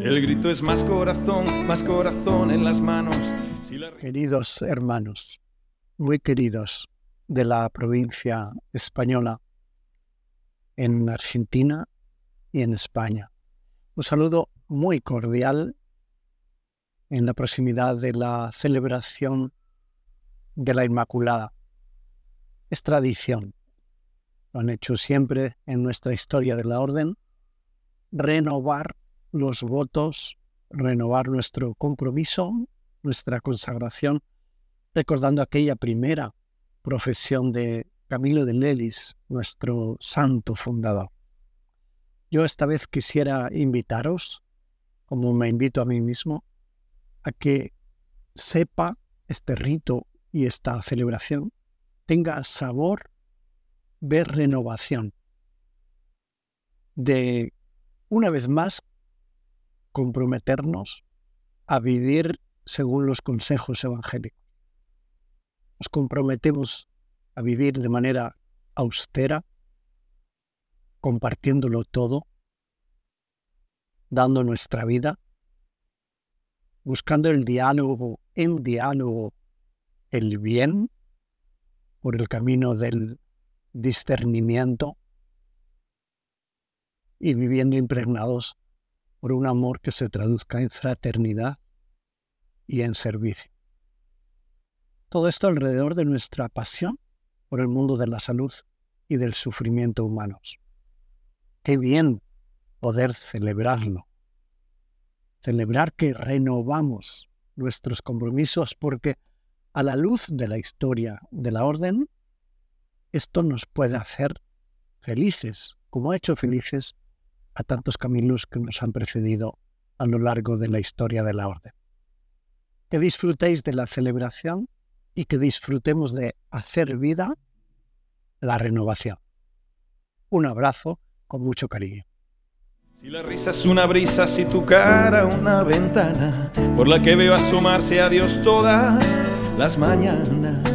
El grito es más corazón, más corazón en las manos. Queridos hermanos, muy queridos de la provincia española, en Argentina y en España. Un saludo muy cordial en la proximidad de la celebración de la Inmaculada. Es tradición, lo han hecho siempre en nuestra historia de la Orden, renovar los votos, renovar nuestro compromiso, nuestra consagración, recordando aquella primera profesión de Camilo de Lelis, nuestro santo fundador. Yo esta vez quisiera invitaros, como me invito a mí mismo, a que sepa este rito y esta celebración tenga sabor de renovación, de una vez más comprometernos a vivir según los consejos evangélicos. Nos comprometemos a vivir de manera austera, compartiéndolo todo, dando nuestra vida, buscando el diálogo, en diálogo, el bien por el camino del discernimiento y viviendo impregnados por un amor que se traduzca en fraternidad y en servicio. Todo esto alrededor de nuestra pasión por el mundo de la salud y del sufrimiento humanos. Qué bien poder celebrarlo. Celebrar que renovamos nuestros compromisos porque a la luz de la historia de la orden, esto nos puede hacer felices, como ha hecho felices a tantos caminos que nos han precedido a lo largo de la historia de la orden. Que disfrutéis de la celebración y que disfrutemos de hacer vida la renovación. Un abrazo con mucho cariño. Si la risa es una brisa, si tu cara una ventana por la que veo asomarse a Dios todas las mañanas.